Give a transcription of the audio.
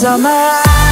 summer.